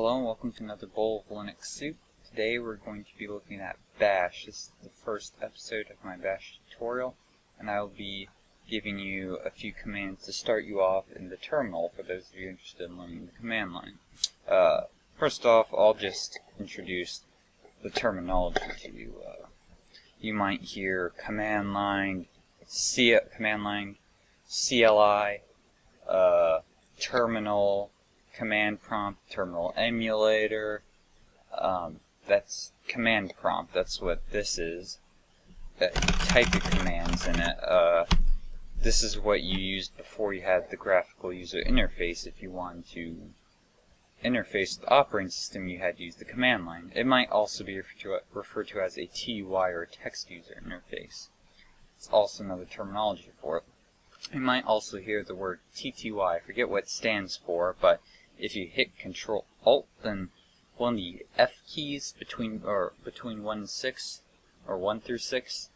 Hello and welcome to another bowl of Linux soup. Today we're going to be looking at Bash. This is the first episode of my Bash tutorial and I will be giving you a few commands to start you off in the terminal for those of you interested in learning the command line. Uh, first off, I'll just introduce the terminology to you. Uh, you might hear command line, C command line, CLI, uh, terminal, command prompt, terminal emulator. Um, that's command prompt. That's what this is. Uh, type your commands in it. Uh, this is what you used before you had the graphical user interface. If you wanted to interface with the operating system, you had to use the command line. It might also be referred to, as a TUI or text user interface. It's also another terminology for it. You might also hear the word TTY. I forget what it stands for, but if you hit Control Alt, then one of the F keys between or between one and six, or one through six,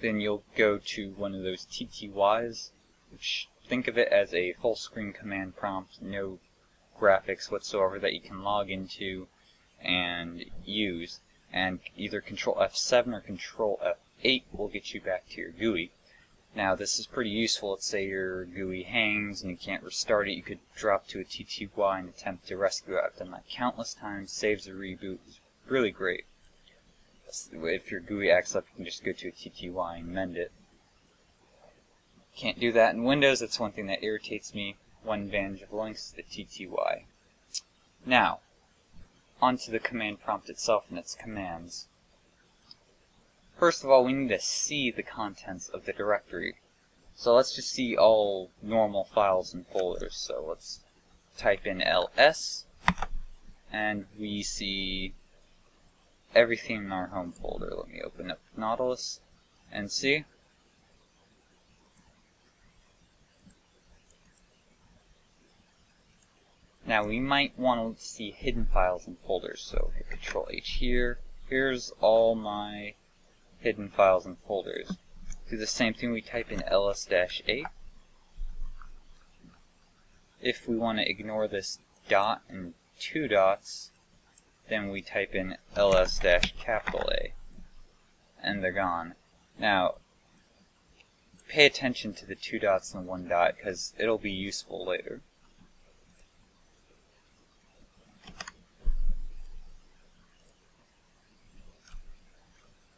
then you'll go to one of those TTYs, which think of it as a full screen command prompt, no graphics whatsoever that you can log into and use. And either Control F7 or Control F8 will get you back to your GUI. Now this is pretty useful. Let's say your GUI hangs and you can't restart it. You could drop to a TTY and attempt to rescue it. I've done that countless times. Saves a reboot. It's really great. If your GUI acts up, you can just go to a TTY and mend it. Can't do that in Windows. That's one thing that irritates me. One advantage of Linux is the TTY. Now, onto the command prompt itself and its commands. First of all, we need to see the contents of the directory. So let's just see all normal files and folders. So let's type in ls, and we see everything in our home folder. Let me open up Nautilus and see. Now we might want to see hidden files and folders, so hit Control H here. Here's all my hidden files and folders. Do the same thing, we type in ls-a. If we want to ignore this dot and two dots, then we type in ls-capital A. And they're gone. Now, pay attention to the two dots and one dot, because it'll be useful later.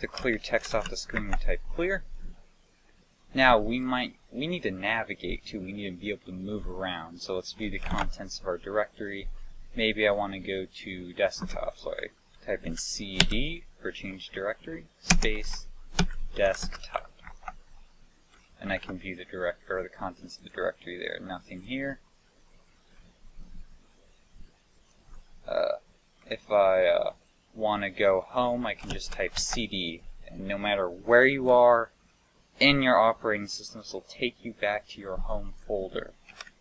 To clear text off the screen, we type clear. Now we might we need to navigate too. We need to be able to move around. So let's view the contents of our directory. Maybe I want to go to desktop. So I type in cd for change directory space desktop, and I can view the direct or the contents of the directory there. Nothing here. Uh, if I uh, want to go home, I can just type cd, and no matter where you are in your operating system, this will take you back to your home folder.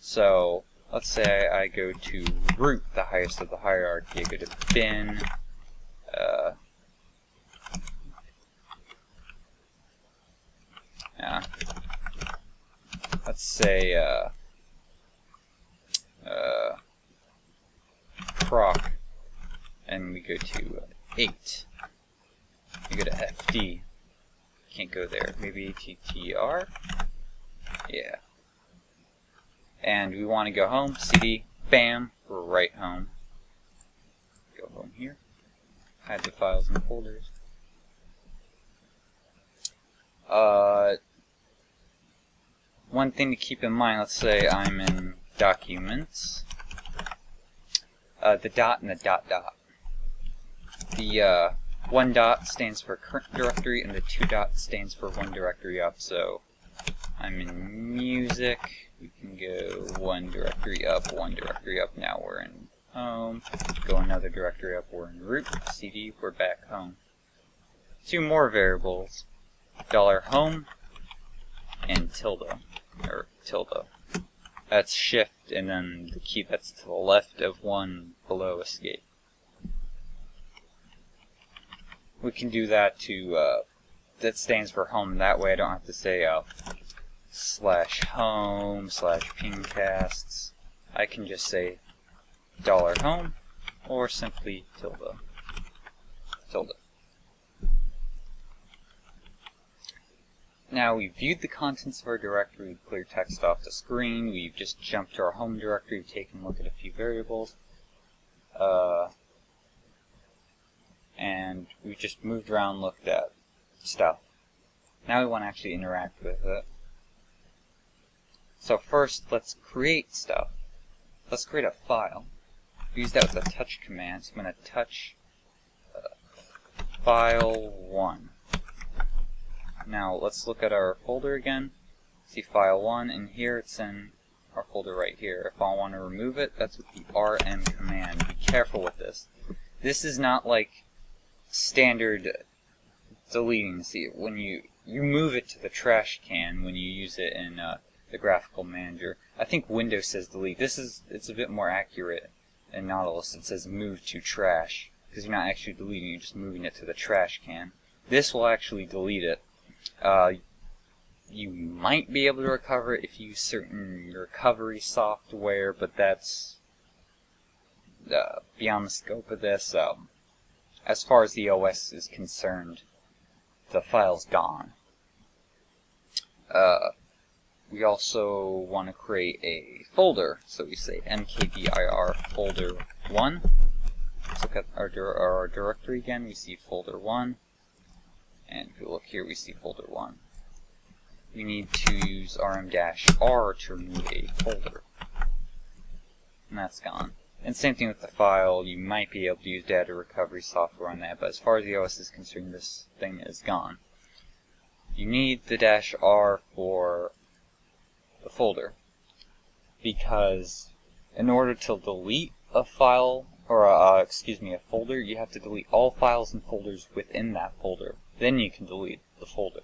So, let's say I go to root, the highest of the hierarchy, I go to bin, uh, yeah, let's say, uh, uh, proc and we go to 8. We go to FD. Can't go there. Maybe TTR? Yeah. And we want to go home. CD, bam, right home. Go home here. Hide the files and folders. Uh, one thing to keep in mind, let's say I'm in Documents. Uh, the dot and the dot dot the uh, one dot stands for current directory and the two dot stands for one directory up. So I'm in music. We can go one directory up, one directory up. Now we're in home. Go another directory up. We're in root. CD. We're back home. Two more variables: dollar home and tilde or tilde. That's shift and then the key that's to the left of one below escape. We can do that to, uh, that stands for home. That way I don't have to say, uh, slash home, slash pingcasts. I can just say dollar home, or simply tilde. Tilde. Now we've viewed the contents of our directory, we've cleared text off the screen, we've just jumped to our home directory, taken a look at a few variables, uh, and we've just moved around, looked at stuff. Now we want to actually interact with it. So first, let's create stuff. Let's create a file. Use that with the touch command. So I'm going to touch uh, file 1. Now let's look at our folder again. See file 1, and here it's in our folder right here. If I want to remove it, that's with the rm command. Be careful with this. This is not like standard deleting. See, when you you move it to the trash can when you use it in uh, the graphical manager. I think Windows says delete. This is it's a bit more accurate in Nautilus. It says move to trash because you're not actually deleting. You're just moving it to the trash can. This will actually delete it. Uh, you might be able to recover it if you use certain recovery software, but that's uh, beyond the scope of this. Um, as far as the OS is concerned, the file's gone. Uh, we also want to create a folder, so we say mkdir folder 1. Let's look at our, our directory again, we see folder 1. And if we look here, we see folder 1. We need to use rm-r to remove a folder. And that's gone. And same thing with the file, you might be able to use data recovery software on that, but as far as the OS is concerned, this thing is gone. You need the dash R for the folder. Because in order to delete a file or uh, excuse me a folder you have to delete all files and folders within that folder. Then you can delete the folder.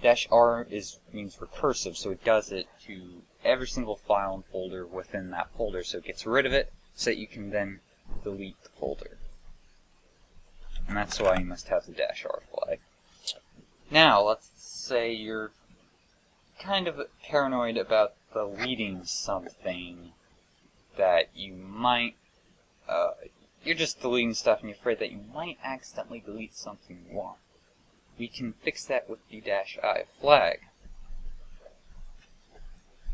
Dash R is means recursive so it does it to every single file and folder within that folder so it gets rid of it so that you can then delete the folder and that's why you must have the dash R flag now let's say you're kind of paranoid about deleting something that you might, uh, you're just deleting stuff and you're afraid that you might accidentally delete something you want. We can fix that with the dash i flag.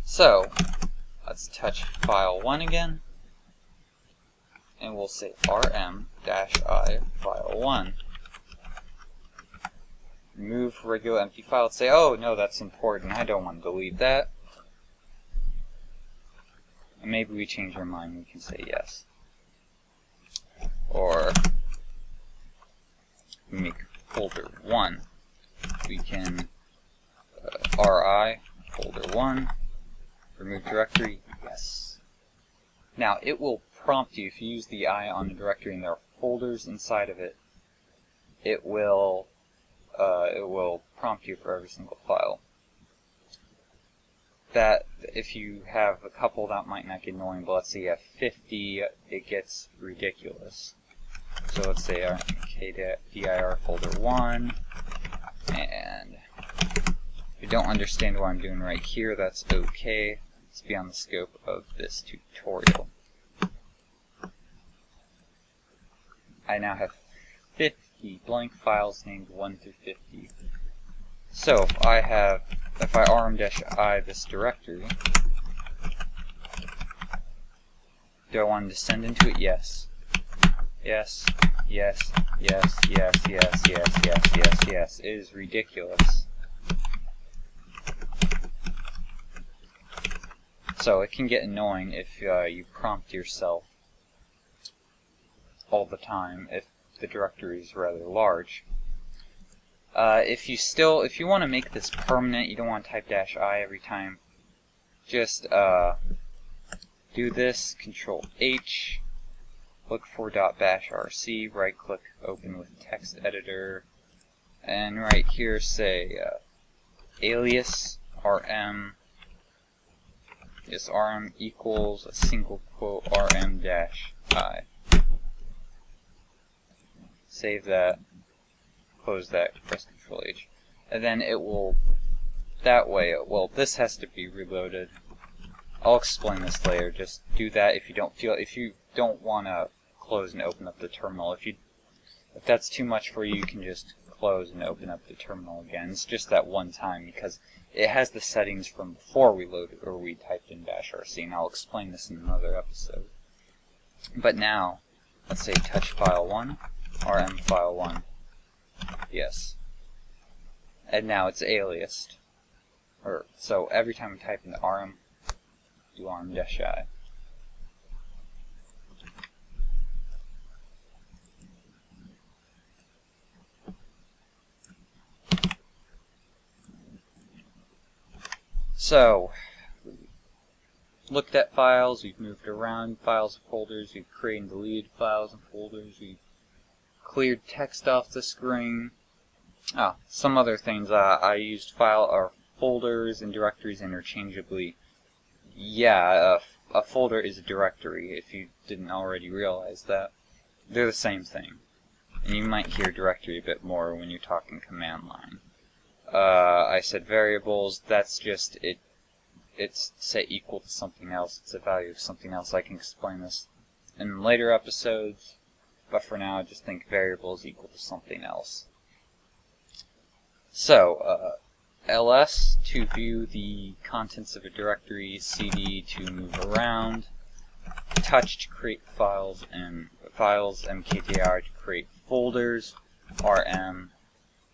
So, let's touch file 1 again, and we'll say rm-i file 1 remove regular empty file. Say, oh, no, that's important. I don't want to delete that. And maybe we change our mind. We can say yes. Or make folder 1. We can uh, RI folder 1, remove directory, yes. Now, it will prompt you, if you use the I on the directory and there are folders inside of it, it will uh, it will prompt you for every single file. That, if you have a couple, that might not get annoying, but let's say you have 50, it gets ridiculous. So let's say mkdir folder 1, and if you don't understand what I'm doing right here, that's okay. It's beyond the scope of this tutorial. I now have 50 blank files named 1 through 50. So I have, if I rm-i this directory, do I want to descend into it? Yes. Yes, yes, yes, yes, yes, yes, yes, yes, yes. It is ridiculous. So it can get annoying if uh, you prompt yourself all the time. If the directory is rather large. Uh, if you still, if you want to make this permanent, you don't want to type dash i every time, just uh, do this, control H, look for .bashrc, right click, open with text editor, and right here say uh, alias rm is rm equals a single quote rm dash i save that, close that, press Control H, and then it will, that way, well, this has to be reloaded. I'll explain this later, just do that if you don't feel, if you don't want to close and open up the terminal. If you if that's too much for you, you can just close and open up the terminal again. It's just that one time because it has the settings from before we loaded or we typed in bashrc, and I'll explain this in another episode. But now, let's say touch file 1, rm file 1, yes. And now it's aliased. Or, so every time I type in the rm, do RM dash I. So, looked at files, we've moved around files and folders, we've created and deleted files and folders, we've cleared text off the screen. Oh, some other things. Uh, I used file or folders and directories interchangeably. Yeah, a, folder is a directory, if you didn't already realize that. They're the same thing. And you might hear directory a bit more when you're talking command line. Uh, I said variables, that's just, it. it's set equal to something else, it's a value of something else. I can explain this in later episodes, but for now just think variables equal to something else. So, uh, ls to view the contents of a directory, cd to move around, touch to create files and files, mkdir to create folders, rm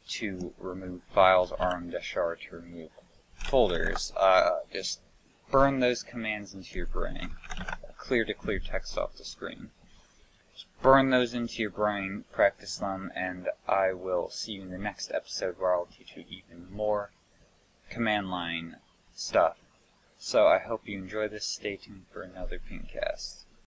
to remove files, rm-r to remove folders. Uh, just burn those commands into your brain. Clear to clear text off the screen. Burn those into your brain, practice them, and I will see you in the next episode where I'll teach you even more command line stuff. So I hope you enjoy this. Stay tuned for another Pingcast.